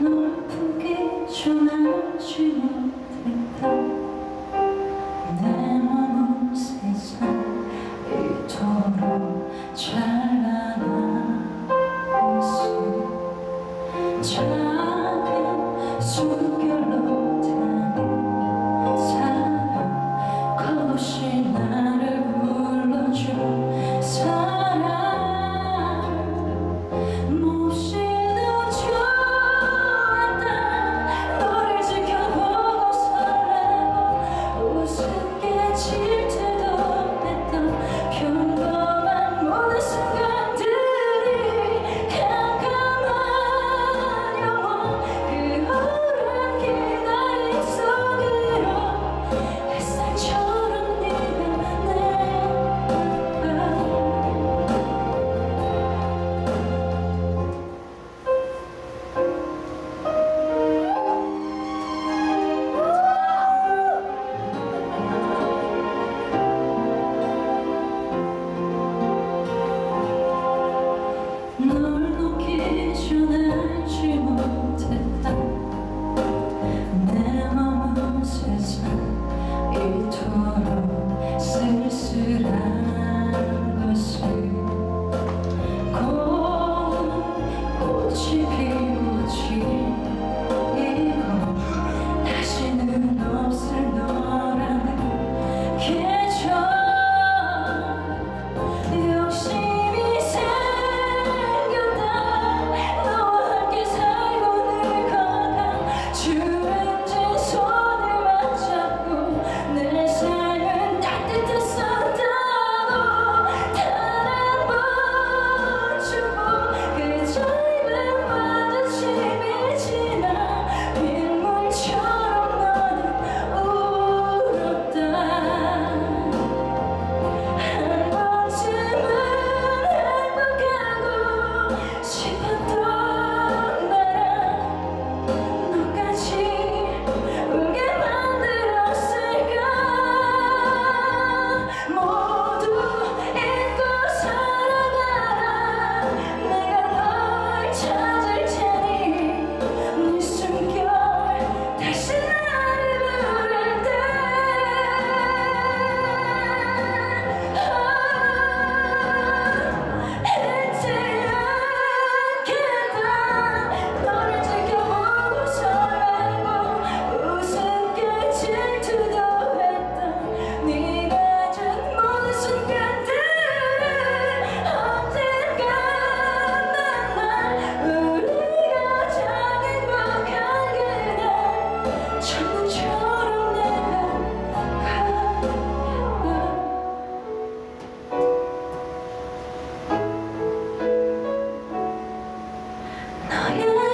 널 품게 전하지 못했던 내 먼 세상 이토록 찬란한 모습 작은 숨결 yeah.